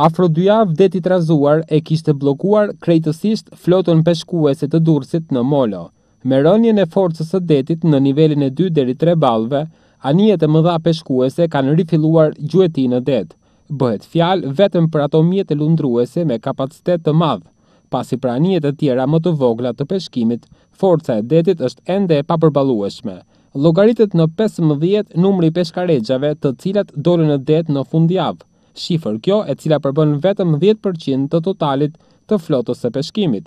Afro dy javë deti i trazuar e kishte bllokuar krejtësisht flotën peshkuese të Durrësit në molo. Me rënien e forcës së detit në nivelin e dy deri tre ballëve, anijet e mëdha peshkuese kanë rifilluar gjuetinë në det. Bëhet fjalë vetëm për ato mjete lundruese me kapacitet të madh, pasi për anijet e tjera më të vogla të peshkimit, forca e detit është ende e papërballueshme. Llogaritet në pesëmbëdhjetë numri i peshkarexhave të cilat dolën në det në fundjavë, shifër kjo e cila përbën vetëm dhjetë për qind të totalit të flotës së peshkimit.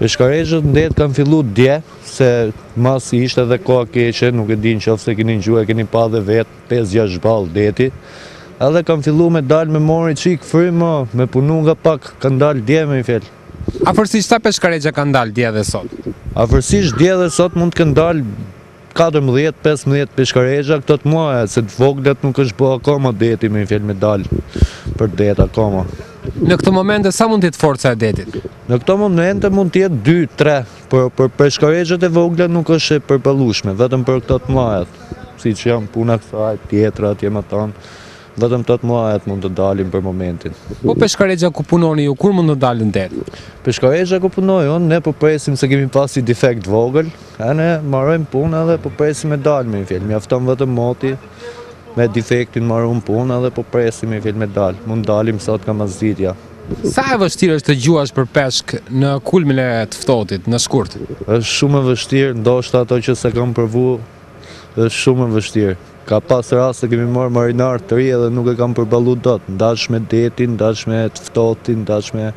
Peshkarexhat n'det kanë fillu dje, se mas ishte dhe koha keqe, nuk e di n'qoftë se keni gjue, keni pa dhe vetë, 5-6 balë deti, edhe kanë fillu me dalë me morë i çikë frymë, me punu nga pak, kanë dalë dje me i fjalë. Afërsisht sa peshkarexha kanë dalë dje dhe sot? Afërsisht dje dhe sot mund të kenë dalë Katërmbëdhjetë, pesëmbëdhjetë peshkarexha këto t'mdhajat, se të voglet nuk është bo akoma deti me i fjalë me dal për det akoma. Në këto momente sa mund të jetë forca e detit? Në këto momente mund të jetë 2, 3, por për peshkarexhat e vogla nuk është e përballueshme, vetëm për këto të mdhajat, siç janë puna kësaj, tjetra, atje matanë. Vetëm këto t'mdhajat mund të dalin për momentin. Po peshkarexha ku punoni ju kur mund të dalë në det? Peshkarexha ku punoj unë ne po presim se kemi pas i difekt të vogël e ne marojm punë edhe po presim me dalë me i fjalë mjafton vetëm moti me difektin marum punë edhe po presim me i fjalë me dalë mund të dalim sot ka masditja. Sa e vështirë është të gjuash për peshk në kulmin e të ftohtit në shkurt? Është shumë e vështirë ndoshta ato që s'e kanë provu është shumë e vështirë. Ka pas raste kemi marrë marinarë të rinj edhe nuk e kanë përballu dot, ndash me detin, ndash me të ftohtin, ndash me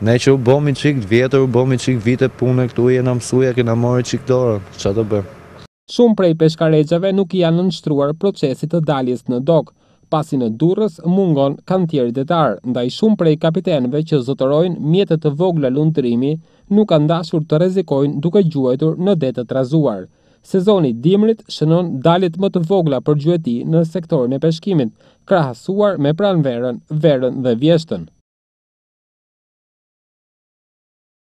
Ne që u bomë i çik të vjetër, u bomë i çik vite pune këtu, jena mësu, ja kena marrë i çik dorën, ça të bëjmë. Shumë prej peshkarexhave nuk i janë nënshtruar procesit të daljes në dok, pasi në Durrës mungon kantieri detar, ndaj shumë prej kapitenëve që zotërojnë mjete të vogla lundrimi nuk kanë dashur të rrezikojnë duke gjuajtur në det të trazuar. Sezoni i dimrit shënon daljet më të vogla për gjueti në sektorin e peshkimit, krahasuar me pranverën, verën dhe vjeshtën.